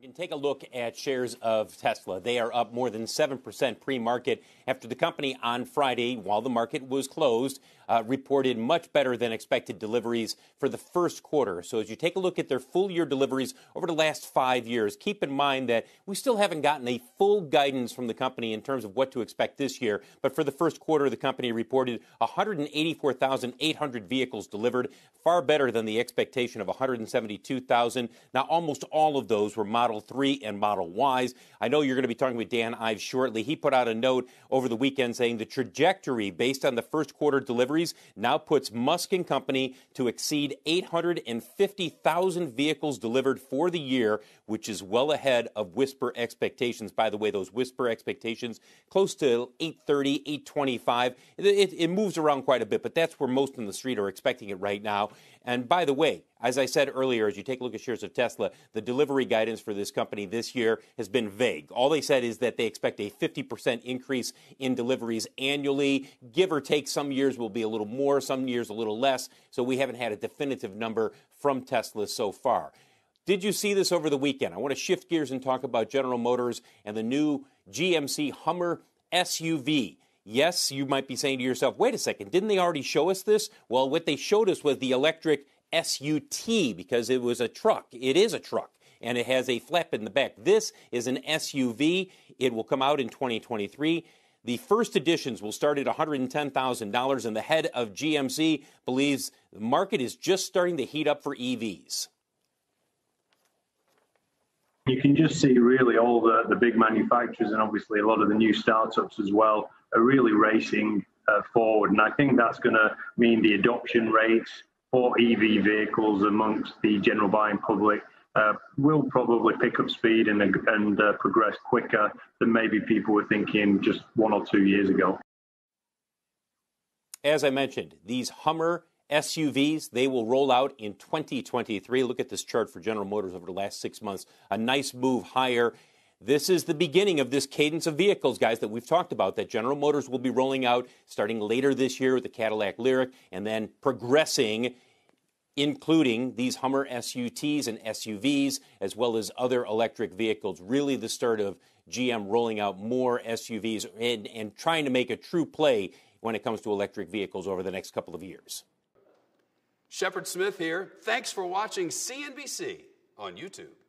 You can take a look at shares of Tesla. They are up more than 7% pre market after the company on Friday, while the market was closed, uh, reported much better than expected deliveries for the first quarter. So, as you take a look at their full year deliveries over the last five years, keep in mind that we still haven't gotten a full guidance from the company in terms of what to expect this year. But for the first quarter, the company reported 184,800 vehicles delivered, far better than the expectation of 172,000. Now, almost all of those were Model 3 and Model Ys. I know you're going to be talking with Dan Ives shortly. He put out a note over the weekend saying the trajectory based on the first quarter deliveries now puts Musk and Company to exceed 850,000 vehicles delivered for the year, which is well ahead of Whisper expectations. By the way, those Whisper expectations close to 830, 825. It, it, it moves around quite a bit, but that's where most in the street are expecting it right now. And by the way, as I said earlier, as you take a look at shares of Tesla, the delivery guidance for this company this year has been vague. All they said is that they expect a 50% increase in deliveries annually. Give or take, some years will be a little more, some years a little less. So we haven't had a definitive number from Tesla so far. Did you see this over the weekend? I want to shift gears and talk about General Motors and the new GMC Hummer SUV. Yes, you might be saying to yourself, wait a second, didn't they already show us this? Well, what they showed us was the electric SUT because it was a truck. It is a truck and it has a flap in the back. This is an SUV. It will come out in 2023. The first editions will start at $110,000, and the head of GMC believes the market is just starting to heat up for EVs. You can just see really all the, the big manufacturers and obviously a lot of the new startups as well are really racing uh, forward. And I think that's going to mean the adoption rates for EV vehicles amongst the general buying public uh, will probably pick up speed and, and uh, progress quicker than maybe people were thinking just one or two years ago. As I mentioned, these Hummer SUVs, they will roll out in 2023. Look at this chart for General Motors over the last six months. A nice move higher this is the beginning of this cadence of vehicles, guys, that we've talked about that General Motors will be rolling out starting later this year with the Cadillac Lyriq and then progressing, including these Hummer SUTs and SUVs, as well as other electric vehicles. Really, the start of GM rolling out more SUVs and, and trying to make a true play when it comes to electric vehicles over the next couple of years. Shepard Smith here. Thanks for watching CNBC on YouTube.